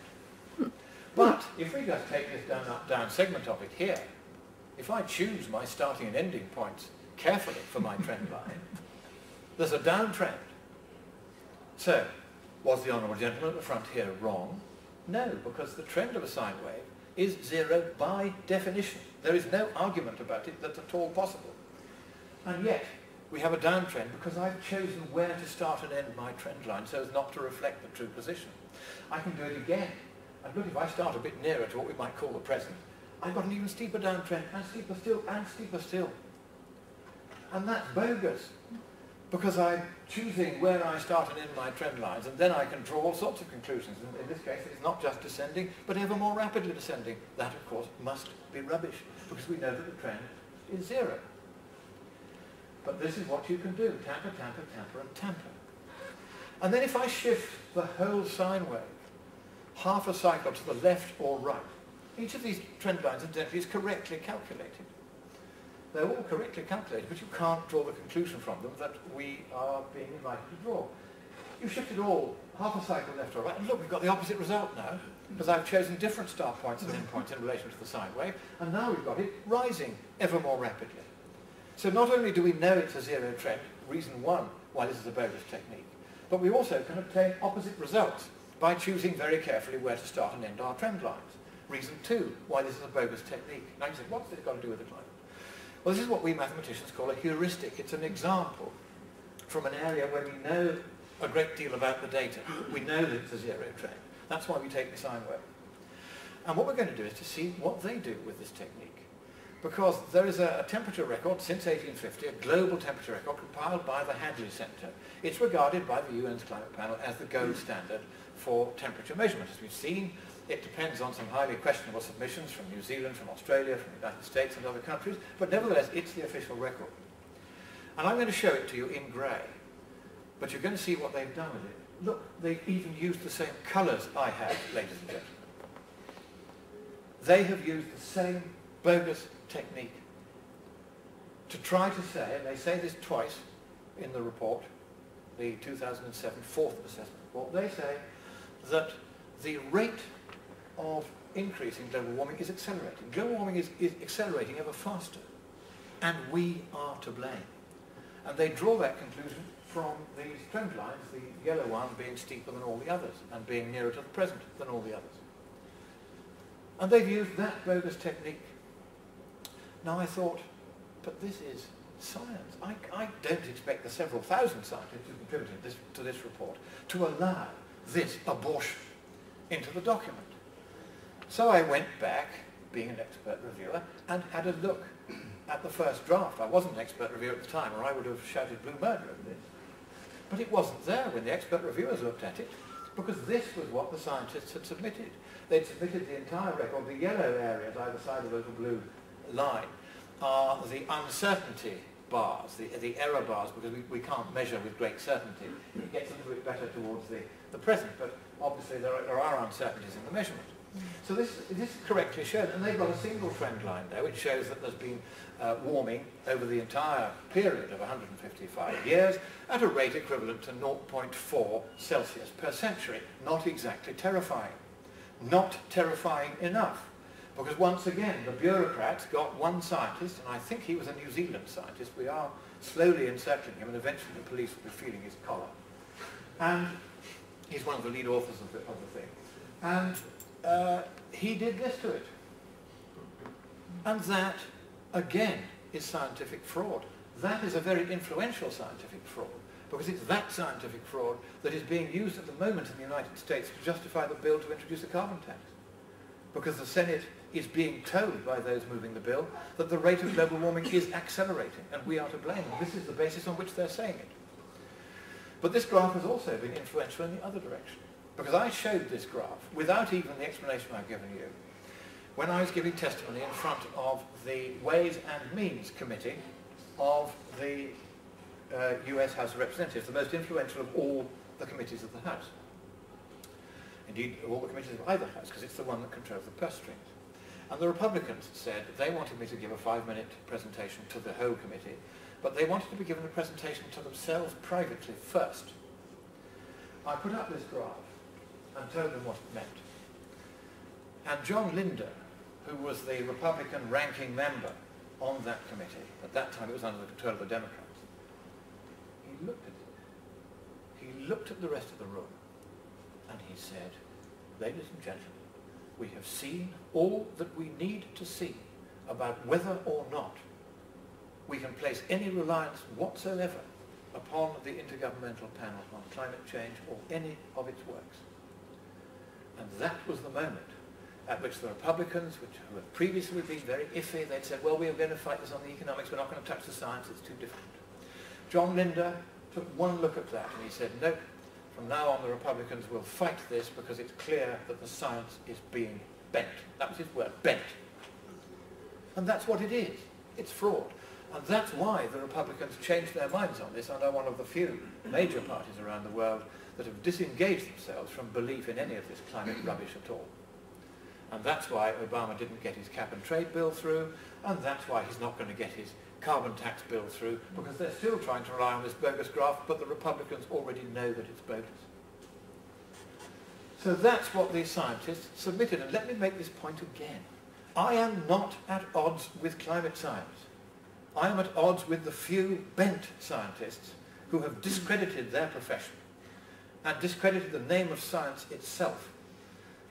But if we just take this down, up, down segment of it here, if I choose my starting and ending points carefully for my trend [LAUGHS] line, there's a downtrend. So, was the Honourable Gentleman at the front here wrong? No, because the trend of a sine wave is zero by definition. There is no argument about it that's at all possible. And yet, we have a downtrend because I've chosen where to start and end my trend line so as not to reflect the true position. I can do it again. And look, if I start a bit nearer to what we might call the present, I've got an even steeper downtrend, and steeper still, and steeper still. And that's bogus, because I'm choosing where I start and end my trend lines, and then I can draw all sorts of conclusions. And in this case, it's not just descending, but ever more rapidly descending. That, of course, must be rubbish, because we know that the trend is zero. But this is what you can do, tamper, tamper, tamper, and tamper. And then if I shift the whole sine wave half a cycle to the left or right, each of these trend lines, incidentally, is correctly calculated. They're all correctly calculated, but you can't draw the conclusion from them that we are being invited to draw. You shift it all half a cycle left or right, and look, we've got the opposite result now, because I've chosen different start points and end points in relation to the sine wave, and now we've got it rising ever more rapidly. So not only do we know it's a zero trend, reason one why this is a bogus technique, but we also can obtain opposite results by choosing very carefully where to start and end our trend lines. Reason two why this is a bogus technique. Now you say, what's this got to do with the climate? Well, this is what we mathematicians call a heuristic. It's an example from an area where we know a great deal about the data. We know that it's a zero trend. That's why we take the sine wave. And what we're going to do is to see what they do with this technique because there is a, a, temperature record since 1850, a global temperature record compiled by the Hadley Centre. It's regarded by the UN's climate panel as the gold standard for temperature measurement. As we've seen, it depends on some highly questionable submissions from New Zealand, from Australia, from the United States and other countries, but nevertheless, it's the official record. And I'm going to show it to you in grey, but you're going to see what they've done with it. Look, they've even used the same colours I have, ladies and gentlemen. They have used the same bogus technique to try to say, and they say this twice in the report, the 2007 fourth assessment report, they say that the rate of increase in global warming is accelerating. Global warming is, is accelerating ever faster, and we are to blame. And they draw that conclusion from these trend lines, the yellow one being steeper than all the others, and being nearer to the present than all the others. And they've used that bogus technique now I thought, but this is science. I, I don't expect the several thousand scientists who contributed this, to this report to allow this abortion into the document. So I went back, being an expert reviewer, and had a look at the first draft. I wasn't an expert reviewer at the time, or I would have shouted blue murder at this. But it wasn't there when the expert reviewers looked at it, because this was what the scientists had submitted. They'd submitted the entire record, the yellow areas either side of little blue line are the uncertainty bars, the, the error bars, because we, we can't measure with great certainty. It gets a little bit better towards the, the present, but obviously there are, there are uncertainties in the measurement. So this, this is correctly shown, and they've got a single trend line there, which shows that there's been uh, warming over the entire period of 155 years at a rate equivalent to 0.4 Celsius per century. Not exactly terrifying. Not terrifying enough. Because once again, the bureaucrats got one scientist, and I think he was a New Zealand scientist. We are slowly encircling him, and eventually the police will be feeling his collar. And he's one of the lead authors of the, of the thing. And uh, he did this to it. And that, again, is scientific fraud. That is a very influential scientific fraud, because it's that scientific fraud that is being used at the moment in the United States to justify the bill to introduce a carbon tax. Because the Senate is being told by those moving the bill that the rate of global warming is accelerating and we are to blame. This is the basis on which they're saying it. But this graph has also been influential in the other direction. Because I showed this graph without even the explanation I've given you when I was giving testimony in front of the Ways and Means Committee of the uh, US House of Representatives, the most influential of all the committees of the House. Indeed, all the committees of either House, because it's the one that controls the purse strings. And the Republicans said they wanted me to give a five-minute presentation to the whole committee, but they wanted to be given a presentation to themselves privately first. I put up this graph and told them what it meant. And John Linder, who was the Republican ranking member on that committee, at that time it was under the control of the Democrats, he looked at it. He looked at the rest of the room and he said, ladies and gentlemen, we have seen all that we need to see about whether or not we can place any reliance whatsoever upon the Intergovernmental Panel on Climate Change or any of its works. And that was the moment at which the Republicans, which had previously been very iffy, they'd said, well, we are going to fight this on the economics, we're not going to touch the science, it's too difficult. John Linder took one look at that and he said, no, from now on the Republicans will fight this because it's clear that the science is being bent. That was his word, bent. And that's what it is. It's fraud. And that's why the Republicans changed their minds on this and are one of the few major parties around the world that have disengaged themselves from belief in any of this climate rubbish at all. And that's why Obama didn't get his cap and trade bill through, and that's why he's not going to get his carbon tax bill through, because they're still trying to rely on this bogus graph, but the Republicans already know that it's bogus. So that's what these scientists submitted. And let me make this point again. I am not at odds with climate science. I am at odds with the few bent scientists who have discredited their profession and discredited the name of science itself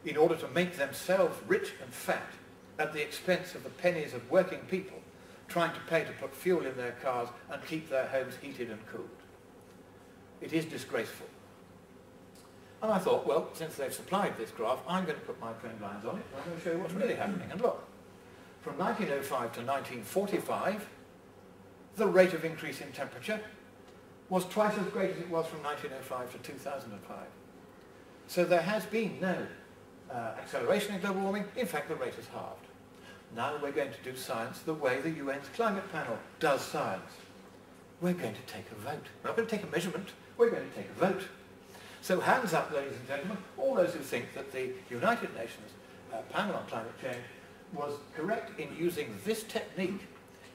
in order to make themselves rich and fat at the expense of the pennies of working people trying to pay to put fuel in their cars and keep their homes heated and cooled. It is disgraceful. And I thought, well, since they've supplied this graph, I'm going to put my trend lines on it and I'm going to show you what's really happening. And look, from 1905 to 1945, the rate of increase in temperature was twice as great as it was from 1905 to 2005. So there has been no uh, acceleration in global warming. In fact, the rate has halved. Now we're going to do science the way the UN's climate panel does science. We're going to take a vote. We're not going to take a measurement. We're going to take a vote. So hands up, ladies and gentlemen, all those who think that the United Nations uh, panel on climate change was correct in using this technique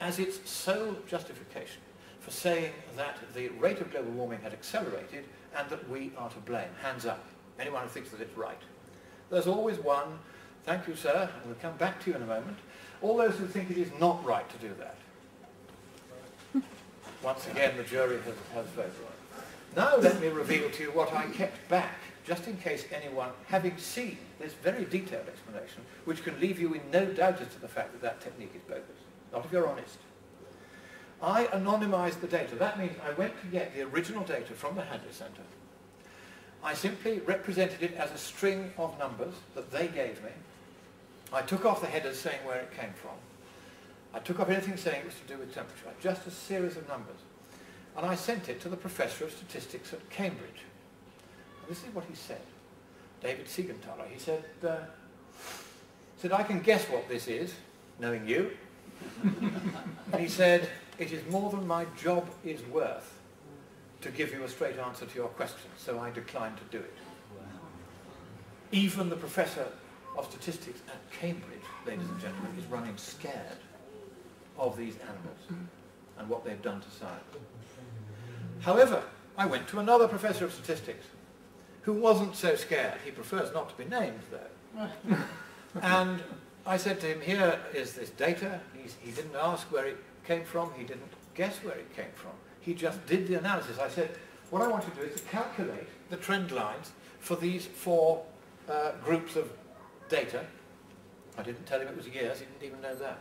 as its sole justification for saying that the rate of global warming had accelerated and that we are to blame. Hands up. Anyone who thinks that it's right. There's always one, thank you sir, we'll come back to you in a moment, all those who think it is not right to do that. [LAUGHS] Once again, the jury has, has voted. Now let me reveal to you what I kept back, just in case anyone, having seen this very detailed explanation, which can leave you in no doubt as to the fact that that technique is bogus, not if you're honest. I anonymized the data. That means I went to get the original data from the Hadley Center. I simply represented it as a string of numbers that they gave me. I took off the headers saying where it came from. I took off anything saying it was to do with temperature, just a series of numbers and I sent it to the Professor of Statistics at Cambridge. And this is what he said. David Spiegelhalter. He said, uh, said, I can guess what this is, knowing you. [LAUGHS] and he said, it is more than my job is worth to give you a straight answer to your question, so I decline to do it. Even the Professor of Statistics at Cambridge, ladies and gentlemen, is running scared of these animals and what they've done to science. However, I went to another professor of statistics who wasn't so scared. He prefers not to be named, though. [LAUGHS] and I said to him, here is this data. He's, he didn't ask where it came from. He didn't guess where it came from. He just did the analysis. I said, what I want to do is to calculate the trend lines for these four uh, groups of data. I didn't tell him it was years. He didn't even know that.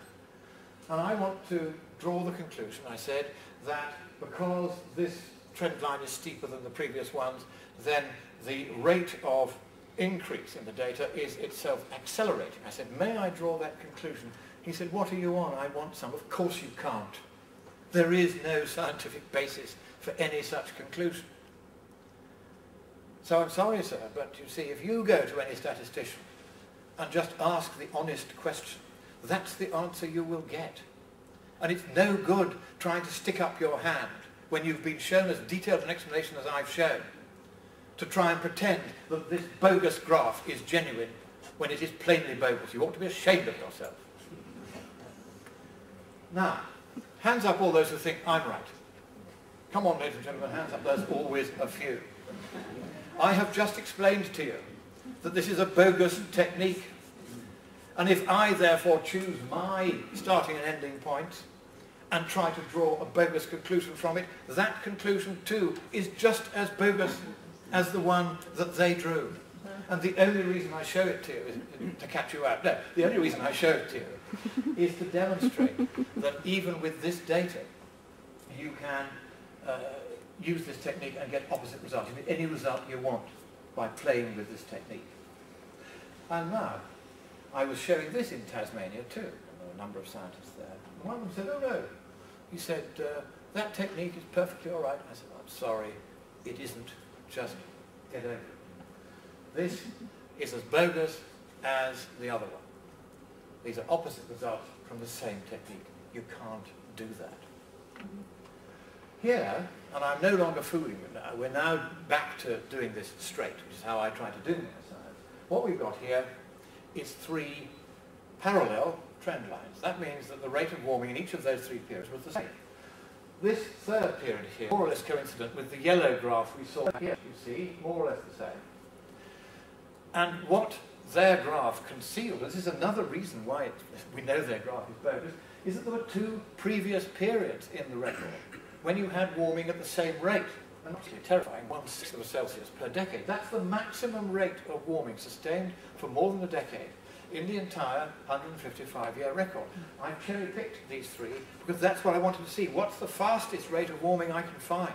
And I want to draw the conclusion, I said, that because this trend line is steeper than the previous ones, then the rate of increase in the data is itself accelerating. I said, may I draw that conclusion? He said, what are you on? I want some. Of course you can't. There is no scientific basis for any such conclusion. So I'm sorry, sir, but you see, if you go to any statistician and just ask the honest question, that's the answer you will get. And it's no good trying to stick up your hand when you've been shown as detailed an explanation as I've shown to try and pretend that this bogus graph is genuine when it is plainly bogus. You ought to be ashamed of yourself. Now, hands up all those who think I'm right. Come on, ladies and gentlemen, hands up. There's always a few. I have just explained to you that this is a bogus technique And if I therefore choose my starting and ending points and try to draw a bogus conclusion from it, that conclusion too is just as bogus as the one that they drew. And the only reason I show it to you is to catch you out. No, the only reason I show it to you is to demonstrate that even with this data, you can uh, use this technique and get opposite results. You get any result you want by playing with this technique. And now, I was showing this in Tasmania too. and There were a number of scientists there. One of them said, oh no. He said, uh, that technique is perfectly all right. I said, I'm sorry, it isn't. Just get over it. This is as bogus as the other one. These are opposite results from the same technique. You can't do that. Here, and I'm no longer fooling you now, we're now back to doing this straight, which is how I try to do neuroscience. What we've got here is three parallel trend lines. That means that the rate of warming in each of those three periods was the same. This third period here, more or less coincident with the yellow graph we saw here, you see, more or less the same. And what their graph concealed, this is another reason why it, we know their graph is bogus, is that there were two previous periods in the record when you had warming at the same rate. And absolutely terrifying, one sixth of a Celsius per decade. That's the maximum rate of warming sustained for more than a decade in the entire 155-year record. I've cherry-picked these three because that's what I wanted to see. What's the fastest rate of warming I can find?